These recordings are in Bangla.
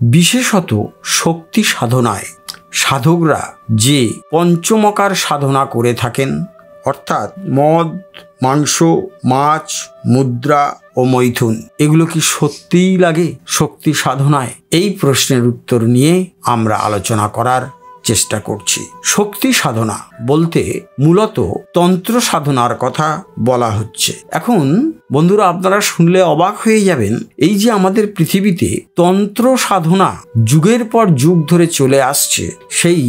বিশেষত শক্তি সাধনায় সাধকরা যে পঞ্চমকার সাধনা করে থাকেন, অর্থাৎ মদ, মাংস, মাছ, মুদ্রা ও মৈথুন, এগুলো কি সত্যিই লাগে শক্তি সাধনায়? এই প্রশ্নের উত্তর নিয়ে আমরা আলোচনা করার চেষ্টা করছি। শক্তি সাধনা বলতে মূলত তন্ত্র সাধনার কথা বলা হচ্ছে। এখন, বন্ধুরা, আপনারা শুনলে অবাক হয়ে যাবেন, এই যে আমাদের পৃথিবীতে তন্ত্র সাধনা যুগের পর যুগ ধরে চলে আসছে, সেই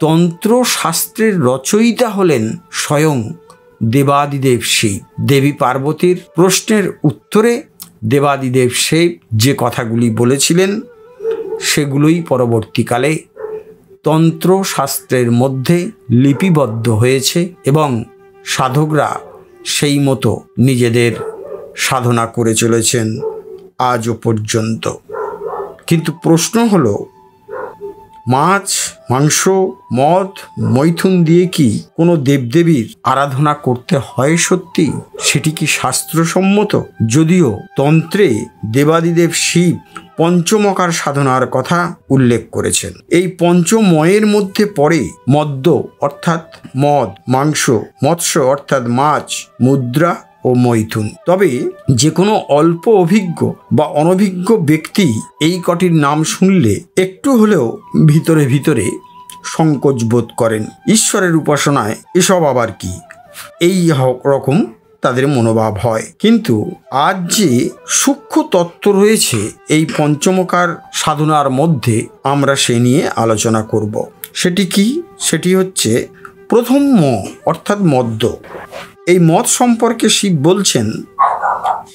তন্ত্র শাস্ত্রের রচয়িতা হলেন স্বয়ং দেবাদিদেব শিব দেবী পার্বতীর প্রশ্নের উত্তরে দেবাদিদেব শিব যে কথাগুলি বলেছিলেন, সেগুলোই পরবর্তীকালে তন্ত্র শাস্ত্রের মধ্যে লিপিবদ্ধ হয়েছে এবং সাধকরা সেই মতো নিজেদের সাধনা করে চলেছেন আজও পর্যন্ত। কিন্তু প্রশ্ন হলো মাছ, মাংস, মদ, মৈথুন দিয়ে কি কোনো দেবদেবীর আরাধনা করতে হয় সত্যি? সেটি কি শাস্ত্রসম্মত? যদিও তন্ত্রে দেবাদিদেব শিব পঞ্চমকার সাধনার কথা উল্লেখ করেছেন। এই পঞ্চময়ের মধ্যে পড়ে মদ্য, অর্থাৎ মদ, মাংস, মৎস্য, অর্থাৎ মাছ, মুদ্রা ও মৈথুন। তবে যে কোনো অল্প অভিজ্ঞ বা অনভিজ্ঞ ব্যক্তি এই কটির নাম শুনলে একটু হলেও ভিতরে ভিতরে সংকোচ বোধ করেন। ঈশ্বরের উপাসনায় এসব আবার কি? এই রকম তাদের মনোভাব হয়। কিন্তু আজ যে সূক্ষ্ম তত্ত্ব রয়েছে এই পঞ্চমকার সাধনার মধ্যে আমরা সে নিয়ে আলোচনা করব। সেটি কি? সেটি হচ্ছে প্রথম ম, অর্থাৎ মদ্য। এই মত সম্পর্কে শিব বলছেন,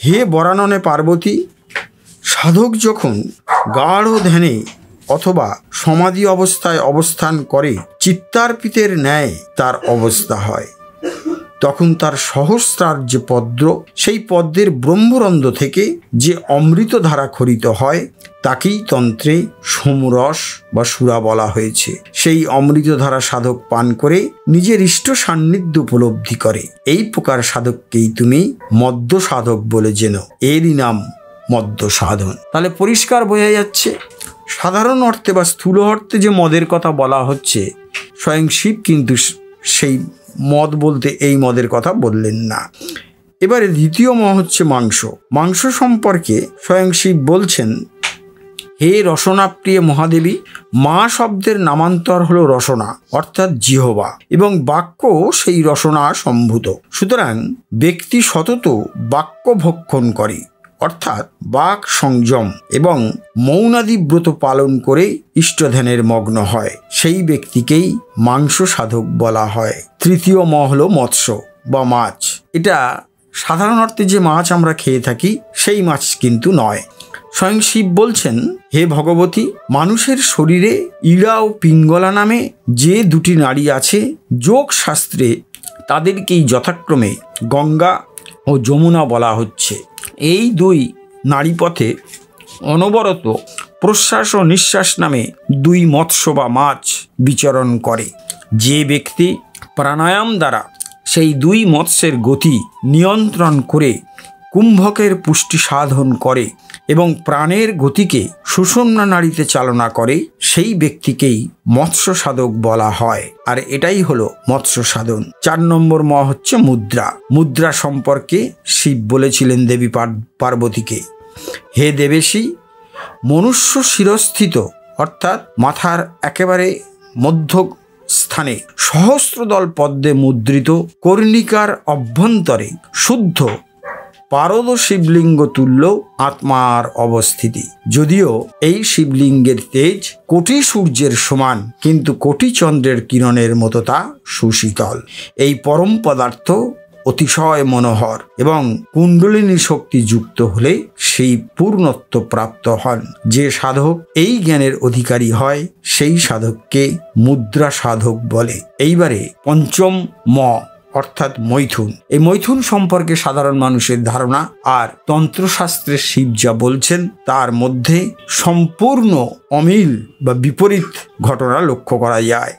হে বরাননে পার্বতী, সাধক যখন গাঢ় ধ্যানে অথবা সমাধি অবস্থায় অবস্থান করে চিত্তার্পিতের ন্যায় তার অবস্থা হয়। তখন তার সহস্রার যে পদ্ম, সেই পদ্মের ব্রহ্মরন্ধ্র থেকে যে অমৃত ধারা খরিত হয়, তাকেই তন্ত্রে সোমরস বা সুরা বলা হয়েছে। সেই অমৃতধারা সাধক পান করে নিজের ইষ্ট সান্নিধ্য উপলব্ধি করে। এই প্রকার সাধককেই তুমি মদ্য সাধক বলে জেন। এরই নাম মদ্য সাধন। তাহলে পরিষ্কার বোঝা যাচ্ছে, সাধারণ অর্থে বা স্থূল অর্থে যে মদের কথা বলা হচ্ছে, স্বয়ং শিব কিন্তু সেই মদ বলতে এই মদের কথা বললেন না। এবারে দ্বিতীয় ম হচ্ছে মাংস। মাংস সম্পর্কে স্বয়ং শিব বলছেন, হে রসনাপ্রিয় মহাদেবী, মা শব্দের নামান্তর হলো রসনা, অর্থাৎ জিহবা, এবং বাক্য সেই রসনা সম্ভূত। সুতরাং ব্যক্তি সতত বাক্য ভক্ষণ করে। অর্থাৎ বাক সংযম এবং মৌনাদি ব্রত পালন করে ইষ্টধ্যানের মগ্ন হয়। সেই ব্যক্তিকেই মাংস সাধক বলা হয়। তৃতীয় ম হল মৎস্য বা মাছ। এটা সাধারণ অর্থে যে মাছ আমরা খেয়ে থাকি, সেই মাছ কিন্তু নয়। স্বয়ং শিব বলছেন, হে ভগবতী, মানুষের শরীরে ইলা ও পিঙ্গলা নামে যে দুটি নারী আছে যোগ শাস্ত্রে তাদেরকেই যথাক্রমে গঙ্গা ও যমুনা বলা হচ্ছে। এই দুই নারীপথে অনবরত প্রশ্বাস ও নিঃশ্বাস নামে দুই মৎস্য বা মাছ বিচরণ করে। যে ব্যক্তি প্রাণায়াম দ্বারা সেই দুই মৎস্যের গতি নিয়ন্ত্রণ করে কুম্ভকের পুষ্টি সাধন করে এবং প্রাণের গতিকে সুষমনা নারীতে চালনা করে, সেই ব্যক্তিকেই মৎস্য সাধক বলা হয়। আর এটাই হলো মৎস্য সাধন চার নম্বর ম হচ্ছে মুদ্রা। মুদ্রা সম্পর্কে শিব বলেছিলেন দেবী পার্বতীকে। হে দেবেশী, মনুষ্য শিরস্থিত, অর্থাৎ মাথার একেবারে মধ্য স্থানে সহস্রদল পদ্মে মুদ্রিত কর্ণিকার অভ্যন্তরে শুদ্ধ পারদ শিবলিঙ্গ তুল্য আত্মার অবস্থিতি। যদিও এই শিবলিঙ্গের তেজ কোটি সূর্যের সমান, কিন্তু কোটি চন্দ্রের কিরণের মতো তা সুশীতল। এই পরম পদার্থ অতিশয় মনোহর এবং কুণ্ডলিনী শক্তি যুক্ত হলে সেই পূর্ণত্ব প্রাপ্ত হন। যে সাধক এই জ্ঞানের অধিকারী হয়, সেই সাধককে মুদ্রা সাধক বলে। এইবারে পঞ্চম ম অর্থাৎ মৈথুন। এই মৈথুন সম্পর্কে সাধারণ মানুষের ধারণা আর তন্ত্রশাস্ত্রের শিব যা বলছেন, তার মধ্যে সম্পূর্ণ অমিল বা বিপরীত ঘটনা লক্ষ্য করা যায়।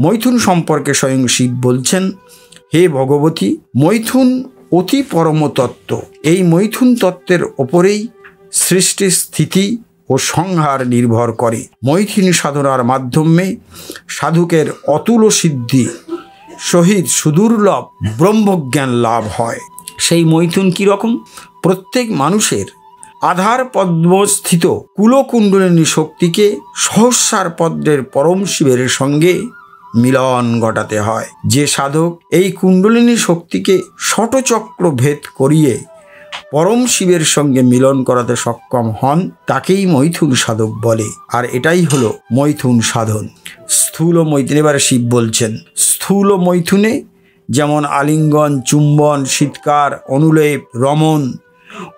মৈথুন সম্পর্কে স্বয়ং শিব বলছেন, হে ভগবতী, মৈথুন অতি পরম তত্ত্ব এই মৈথুন তত্ত্বের ওপরেই সৃষ্টি স্থিতি ও সংহার নির্ভর করে। মৈথিনী সাধনার মাধ্যমে সাধকের অতুল সিদ্ধি সহিত সুদুর্লভ ব্রহ্মজ্ঞান লাভ হয়। সেই মৈথুন কীরকম প্রত্যেক মানুষের আধার পদ্মস্থিত কুলকুণ্ডলিনী শক্তিকে সহস্যার পদ্মের পরম শিবের সঙ্গে মিলন ঘটাতে হয়। যে সাধক এই কুণ্ডলিনী শক্তিকে ষটচক্র ভেদ করিয়ে পরম শিবের সঙ্গে মিলন করাতে সক্ষম হন, তাকেই মৈথুন সাধক বলে। আর এটাই হলো মৈথুন সাধন। স্থূল মৈথুন, এবারে শিব বলছেন, স্থূল মৈথুনে যেমন আলিঙ্গন, চুম্বন, শীতকার, অনুলেপ, রমন,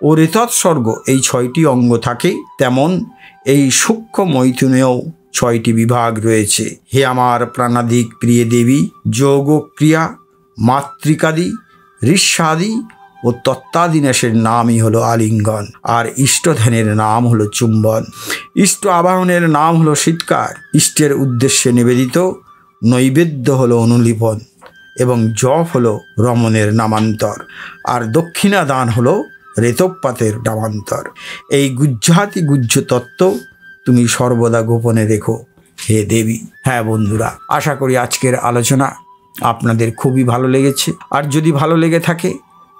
ও রেতৎসর্গ এই ছয়টি অঙ্গ থাকে, তেমন এই সূক্ষ্ম মৈথুনেও ছয়টি বিভাগ রয়েছে। হে আমার প্রাণাধিক প্রিয় দেবী যোগ ক্রিয়া মাতৃকাদি, ঋষ্যাদি ও তত্ত্বাদিনাশের নামই হলো আলিঙ্গন, আর ইষ্টধ্যানের নাম হলো চুম্বন। ইষ্ট আবাহনের নাম হলো শীতকার। ইষ্টের উদ্দেশ্যে নিবেদিত, নৈবেদ্য হলো অনুলিপন, এবং জপ হলো রমণের নামান্তর, আর দক্ষিণা দান হলো রেতপাতের নামান্তর। এই গুজ্জাতি গুজ্জ তত্ত্ব তুমি সর্বদা গোপনে রেখো, হে দেবী। হ্যাঁ বন্ধুরা, আশা করি আজকের আলোচনা আপনাদের খুবই ভালো লেগেছে। আর যদি ভালো লেগে থাকে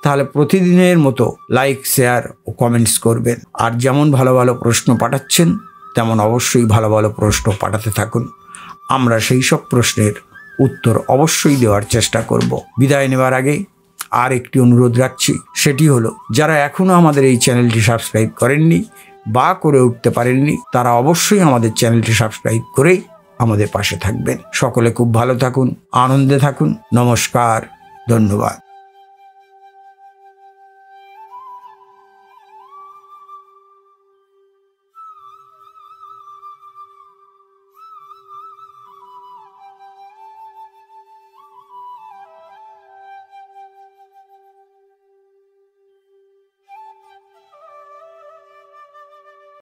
তাহলে প্রতিদিনের মতো লাইক শেয়ার ও কমেন্টস করবেন। আর যেমন ভালো ভালো প্রশ্ন পাঠাচ্ছেন, তেমন অবশ্যই ভালো ভালো প্রশ্ন পাঠাতে থাকুন। আমরা সেই সব প্রশ্নের উত্তর অবশ্যই দেওয়ার চেষ্টা করব। বিদায় নেওয়ার আগে আর একটি অনুরোধ রাখছি, সেটি হলো, যারা এখনও আমাদের এই চ্যানেলটি সাবস্ক্রাইব করেননি বা করে উঠতে পারেননি, তারা অবশ্যই আমাদের চ্যানেলটি সাবস্ক্রাইব করে আমাদের পাশে থাকবেন। সকলে খুব ভালো থাকুন, আনন্দে থাকুন, নমস্কার, ধন্যবাদ।